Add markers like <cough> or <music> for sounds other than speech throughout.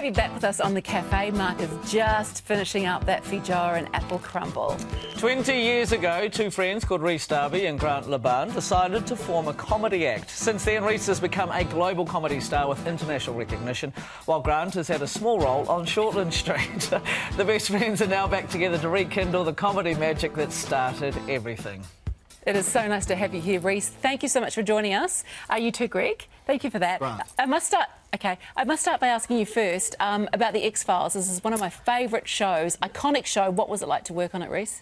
have you back with us on the cafe. Mark is just finishing up that feijoa and apple crumble. 20 years ago, two friends called Rhys Darby and Grant Lobban decided to form a comedy act. Since then, Rhys has become a global comedy star with international recognition, while Grant has had a small role on Shortland Street. <laughs> the best friends are now back together to rekindle the comedy magic that started everything. It is so nice to have you here, Rhys. Thank you so much for joining us. Are you too, Greg? Thank you for that. Right. I must start. Okay, I must start by asking you first um, about the X Files. This is one of my favourite shows, iconic show. What was it like to work on it, Rhys?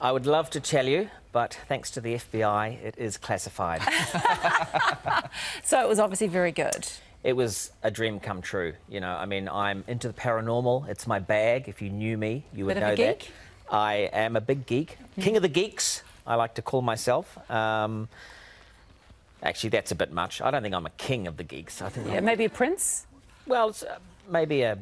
I would love to tell you, but thanks to the FBI, it is classified. <laughs> So it was obviously very good. it was a dream come true. You know, I mean, I'm into the paranormal. It's my bag. If you knew me, you would Bit of know a that. geek? I am a big geek, king of the geeks. I like to call myself. Um, actually, that's a bit much. I don't think I'm a king of the geeks. I think, Yeah, I'm, maybe a prince, well, it's, uh, maybe a,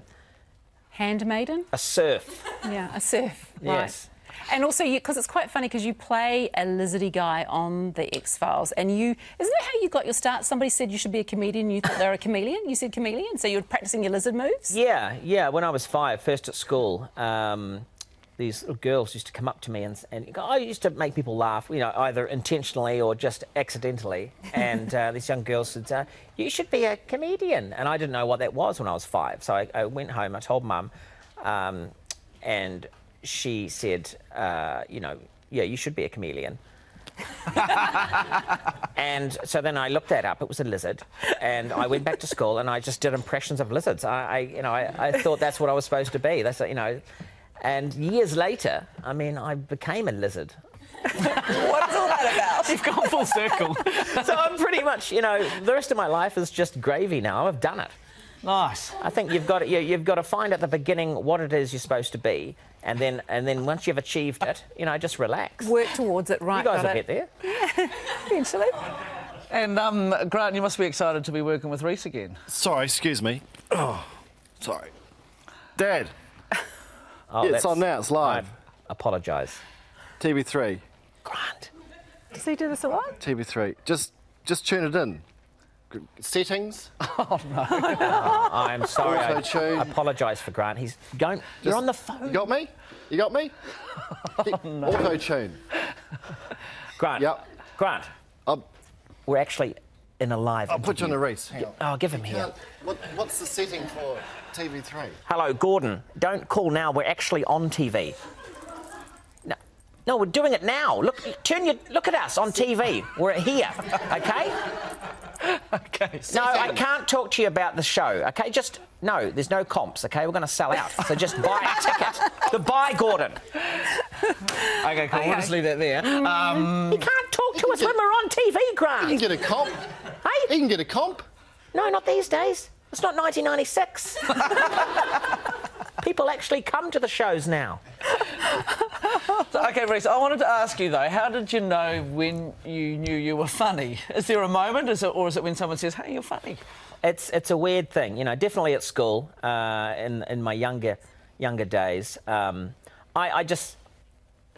handmaiden. a serf. Yeah, a. Yes. Right. And also, because it's quite funny because you play a lizardy guy on the X Files, and you isn't that how you got your start? Somebody said you should be a comedian. You thought they were a chameleon. You said chameleon, so you were practicing your lizard moves. Yeah, yeah. When I was five, first at school, um, these little girls used to come up to me and, and I used to make people laugh, you know, either intentionally or just accidentally. <laughs> And uh, these young girls said, uh, "You should be a comedian," and I didn't know what that was when I was five. So I, I went home. I told mum, um, and she said, uh, "You know, yeah, you should be a chameleon." <laughs> And so then I looked that up. It was a lizard, and I went back to school and I just did impressions of lizards. I, I you know, I, I thought that's what I was supposed to be. That's you know, and years later, I mean, I became a lizard. <laughs> What is all that about? You've gone full circle. <laughs> So I'm pretty much, you know, the rest of my life is just gravy now. I've done it. nice. I think you've got to, you, you've got to find at the beginning what it is you're supposed to be, and then and then once you've achieved it, you know, just relax. Work towards it, right? You guys got will it. get there. Eventually. <laughs> And um, Grant, you must be excited to be working with Rhys again. Sorry, excuse me. Oh, <coughs> sorry. Dad, Oh, it's on now, it's live. I apologise. TV3, Grant. Does he do this a lot? TV3. Just, just tune it in. G- Settings. <laughs> Oh, oh, I'm sorry. I, I apologise for Grant. He's going. You're on the phone. You got me? You got me? <laughs> Oh, Auto tune. Grant. Yep. Grant. I'll, We're actually in a live. I'll put you on interview. a race. Hang on. Oh, give him here. What, what's the setting for TV3? Hello, Gordon. Don't call now. We're actually on TV. No, no, we're doing it now. Look, turn your look at us on TV. We're here. Okay. <laughs> Okay. No, I can't talk to you about the show. Okay, just no. There's no comps. Okay, we're going to sell out. So just buy a ticket. Goodbye, Gordon. Okay, cool. We'll just leave that there. <laughs> Um, You can't talk to us when we're on TV, You can get a comp. Hey, You can get a comp. no, not these days. It's not 1996. <laughs> People actually come to the shows now. <laughs> okay, Rhys, I wanted to ask you though, how did you know when you knew you were funny? Is there a moment, is it, or is it when someone says, "Hey, you're funny"? It's it's a weird thing, you know. Definitely at school, uh, in in my younger younger days, um, I, I just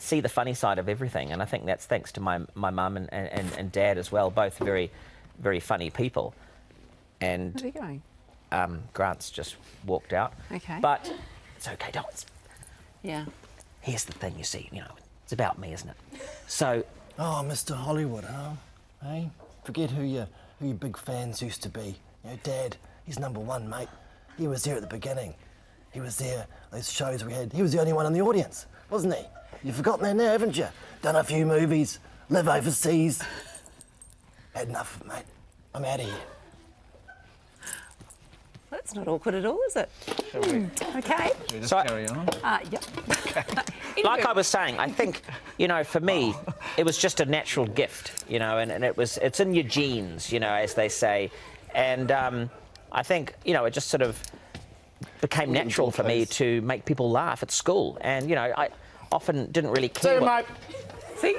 see the funny side of everything, and I think that's thanks to my my mum and, and, and dad as well, both very very funny people. Where's And he going? um, Grant's just walked out. Okay. But it's okay. Don't. It's, Yeah. here's the thing, you see. You know, it's about me, isn't it? So Oh, Mr. Hollywood, huh? Hey, forget who your who your big fans used to be. You know, Dad, he's number one, mate. He was there at the beginning. He was there. Those shows we had. He was the only one in the audience, wasn't he? You've forgotten that now, haven't you? Done a few movies, live overseas. Had enough, mate. I'm out of here. That's not awkward at all, is it? Hmm, Okay. We just So carry on. Uh, yep. <laughs> like I was saying, I think you know, for me, <laughs> it was just a natural gift, you know, and, and it was it's in your genes, you know, as they say, and um, I think you know it just sort of became natural for me to make people laugh at school, and you know, I often didn't really care. you, What. See?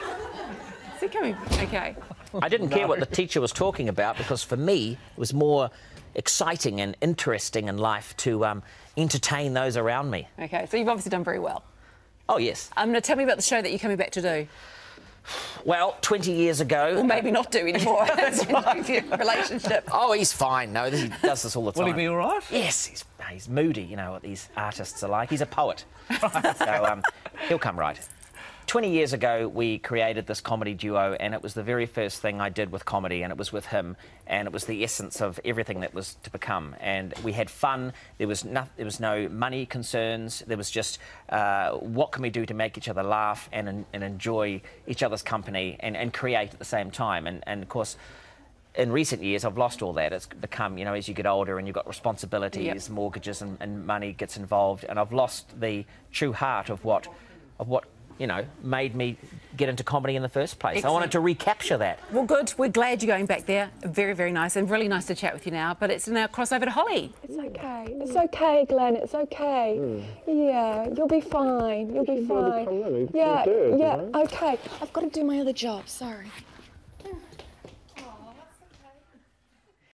See coming? Okay. I didn't care what the teacher was talking about because for me it was more exciting and interesting in life to um, entertain those around me. Okay. So you've obviously done very well. Oh yes. Um, now tell me about the show that you're coming back to do. Well, 20 years ago. Or maybe not do anymore. <laughs> <laughs> That's your relationship. Oh, he's fine. No, he does this all the time. Will he be all right? Yes, he's, he's moody. You know what these artists are like. He's a poet, <laughs> so um, he'll come right. 20 years ago, we created this comedy duo, and it was the very first thing I did with comedy, and it was with him, and it was the essence of everything that was to become. And we had fun. There was no, there was no money concerns. There was just uh, what can we do to make each other laugh and, and enjoy each other's company and, and create at the same time. And, and of course, in recent years, I've lost all that. It's become, you know, as you get older and you've got responsibilities, Yep. mortgages, and, and money gets involved, and I've lost the true heart of what, of what, you know, made me get into comedy in the first place. I wanted to recapture that. Well, good. We're glad you're going back there. Very, very nice and really nice to chat with you now. But it's now crossover to Holly. It's okay. It's okay, Glenn. It's okay. Yeah, you'll be fine. You'll be fine. Yeah, yeah. Okay. I've got to do my other job. Sorry.